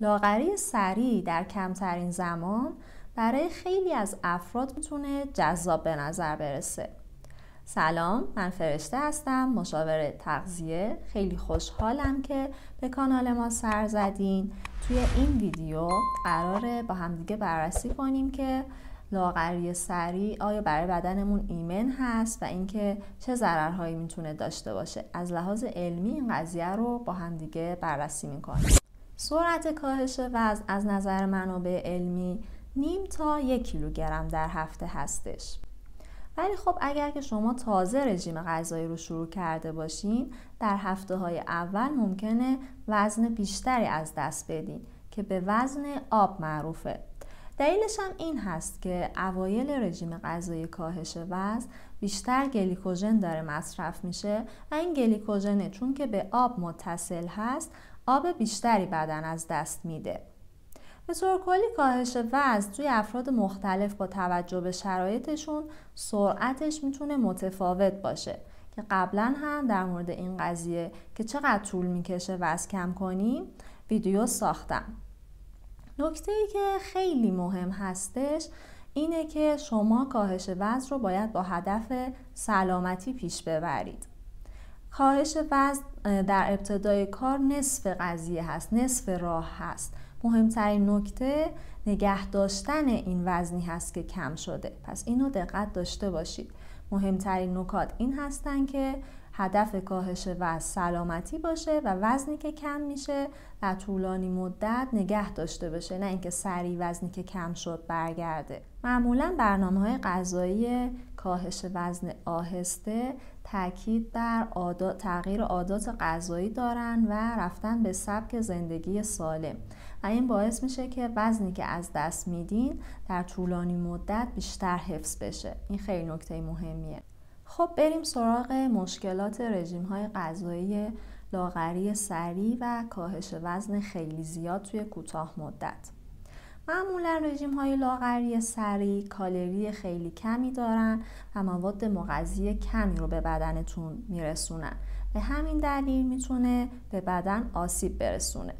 لاغری سریع در کمترین زمان برای خیلی از افراد می‌تونه جذاب به نظر برسه. سلام من فرشته هستم مشاور تغذیه. خیلی خوشحالم که به کانال ما سر زدین. توی این ویدیو قراره با همدیگه بررسی کنیم که لاغری سریع آیا برای بدنمون ایمن هست و اینکه چه ضررهایی می‌تونه داشته باشه. از لحاظ علمی این قضیه رو با همدیگه بررسی می‌کنیم. سرعت کاهش وزن از نظر منابع علمی نیم تا یک کیلوگرم در هفته هستش. ولی خب اگر که شما تازه رژیم غذایی رو شروع کرده باشین در هفته های اول ممکنه وزن بیشتری از دست بدین که به وزن آب معروفه. دلیلش هم این هست که اوایل رژیم غذایی کاهش وزن بیشتر گلیکوژن داره مصرف میشه و این گلیکوژن چون که به آب متصل هست آب بیشتری بدن از دست میده. به طور کلی کاهش وزن توی افراد مختلف با توجه به شرایطشون سرعتش می‌تونه متفاوت باشه که قبلا هم در مورد این قضیه که چقدر طول می‌کشه وزن کم کنیم ویدیو ساختم. نکته ای که خیلی مهم هستش اینه که شما کاهش وزن رو باید با هدف سلامتی پیش ببرید. کاهش وزن در ابتدای کار نصف قضیه هست نصف راه هست. مهمترین نکته نگه داشتن این وزنی هست که کم شده. پس اینو دقت داشته باشید. مهمترین نکات این هستن که هدف کاهش وزن سلامتی باشه و وزنی که کم میشه در طولانی مدت نگه داشته باشه نه اینکه سریع وزنی که کم شد برگرده. معمولا برنامه های غذایی کاهش وزن آهسته تاکید بر عادات، تغییر عادات غذایی دارن و رفتن به سبک زندگی سالم. و این باعث میشه که وزنی که از دست میدین در طولانی مدت بیشتر حفظ بشه. این خیلی نکته مهمیه. خب بریم سراغ مشکلات رژیم های غذایی لاغری سریع و کاهش وزن خیلی زیاد توی کوتاه مدت. معمولا رژیم های لاغری سریع کالری خیلی کمی دارن و مواد مغذی کمی رو به بدنتون میرسونن. به همین دلیل می‌تونه به بدن آسیب برسونه.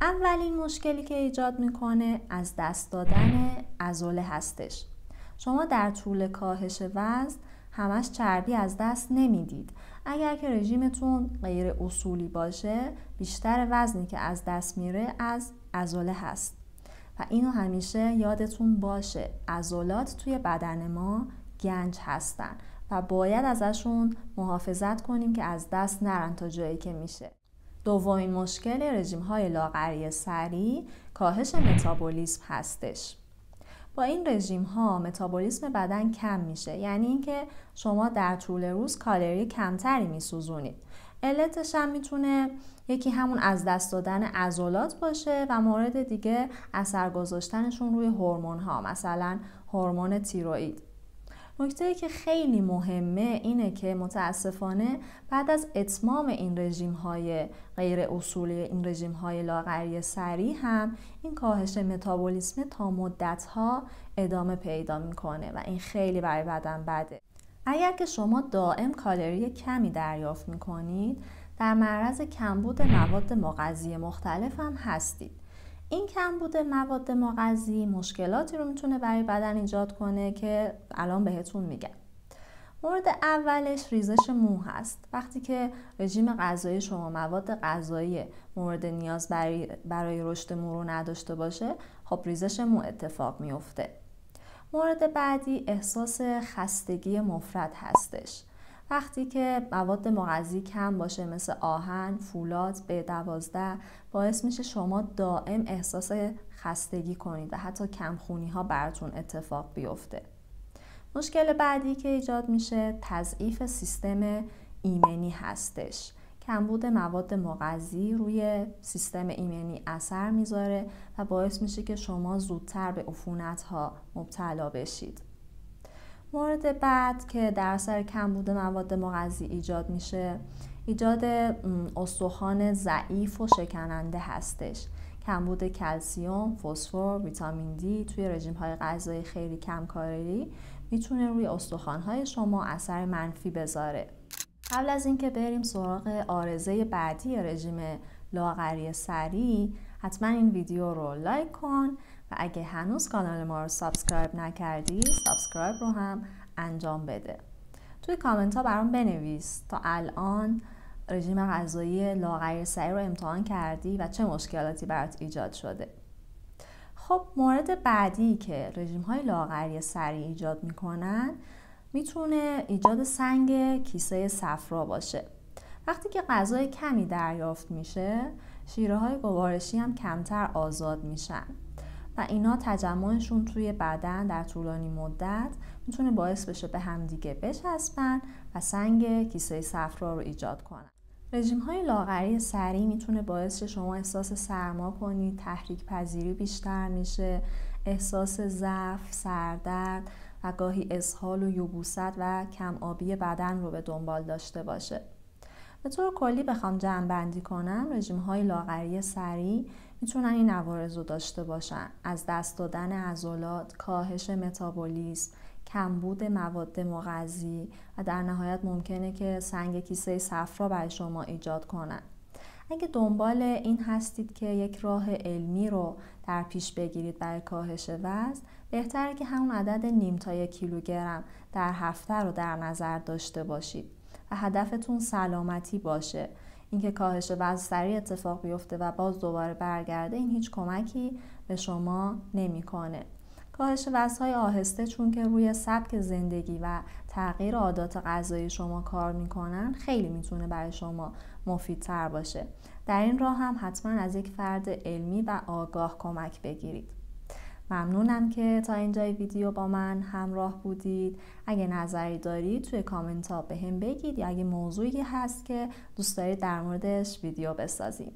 اولین مشکلی که ایجاد می‌کنه از دست دادن ازوله هستش. شما در طول کاهش وزن همش چربی از دست نمی‌دید. اگر که رژیمتون غیر اصولی باشه بیشتر وزنی که از دست میره از ازوله هست. و اینو همیشه یادتون باشه ازولات توی بدن ما گنج هستن و باید ازشون محافظت کنیم که از دست نرن تا جایی که میشه. دومین مشکل رژیم های لاغری سریع کاهش متابولیسم هستش. با این رژیم ها متابولیسم بدن کم میشه یعنی اینکه شما در طول روز کالری کمتری میسوزونید. علتش هم می‌تونه یکی همون از دست دادن عضلات باشه و مورد دیگه اثر گذاشتنشون روی هورمون ها مثلا هورمون تیروئید. نکته که خیلی مهمه اینه که متاسفانه بعد از اتمام این رژیم های غیر اصولی این رژیم های لاغری سریع هم این کاهش متابولیسم تا مدت ها ادامه پیدا می‌کنه و این خیلی برای بدن بده. اگر که شما دائم کالری کمی دریافت می‌کنید در معرض کمبود مواد مغذی مختلف هم هستید. این کمبود مواد مغذی مشکلاتی رو می‌تونه برای بدن ایجاد کنه که الان بهتون میگم. مورد اولش ریزش مو هست. وقتی که رژیم غذایی شما مواد غذایی مورد نیاز برای, برای رشد مو رو نداشته باشه خب ریزش مو اتفاق میفته مورد بعدی احساس خستگی مفرد هستش. وقتی که مواد مغذی کم باشه مثل آهن، فولاد، به دوازده باعث میشه شما دائم احساس خستگی کنید و حتی کمخونی ها براتون اتفاق بیفته. مشکل بعدی که ایجاد میشه تضعیف سیستم ایمنی هستش. کمبود مواد مغذی روی سیستم ایمنی اثر می‌ذاره و باعث میشه که شما زودتر به عفونت ها مبتلا بشید. مورد بعد که در اثر کمبود مواد مغذی ایجاد میشه ایجاد استخوان ضعیف و شکننده هستش کمبود کلسیوم، فسفر، ویتامین دی توی رژیم های غذایی خیلی کم کالری می‌تونه روی استخوان های شما اثر منفی بذاره. قبل از اینکه بریم سراغ آرزه بعدی رژیم لاغری سریع حتما این ویدیو رو لایک کن اگه هنوز کانال ما رو subscribe نکردی subscribe رو هم انجام بده. توی کامنت ها برام بنویس تا الان رژیم غذایی لاغری سریع رو امتحان کردی و چه مشکلاتی برات ایجاد شده. خب مورد بعدی که رژیم های لاغری سریع ایجاد می‌کنن می‌تونه ایجاد سنگ کیسه صفرا باشه. وقتی که غذای کمی دریافت میشه شیره های گوارشی هم کمتر آزاد میشن. و اینا تجمعشون توی بدن در طولانی مدت می‌تونه باعث بشه به همدیگه بچسبن و سنگ کیسه صفرا رو ایجاد کنن. رژیم های لاغری سریع می‌تونه باعث شما احساس سرما کنید تحریک پذیری بیشتر میشه احساس ضعف سردرد و گاهی اسهال و یبوست و کم آبی بدن رو به دنبال داشته باشه. به طور کلی بخوام جمع بندی کنم رژیم های لاغری سریع می‌تونن این عوارض رو داشته باشن. از دست دادن عضلات کاهش متابولیسم کمبود مواد مغذی و در نهایت ممکنه که سنگ کیسه صفرا برای شما ایجاد کنن. اگه دنبال این هستید که یک راه علمی رو در پیش بگیرید برای کاهش وزن بهتره که همون عدد نیم تا یک کیلوگرم در هفته رو در نظر داشته باشید. هدفتون سلامتی باشه. اینکه کاهش وزن سریع اتفاق بیفته و باز دوباره برگرده این هیچ کمکی به شما نمی‌کنه. کاهش وزنهای آهسته چون که روی سبک زندگی و تغییر عادات غذایی شما کار می‌کنن خیلی می‌تونه برای شما مفیدتر باشه. در این راه هم حتما از یک فرد علمی و آگاه کمک بگیرید. ممنونم که تا اینجای ویدیو با من همراه بودید. اگه نظری دارید توی کامنت ها به هم بگید یا اگه موضوعی هست که دوست دارید در موردش ویدیو بسازیم.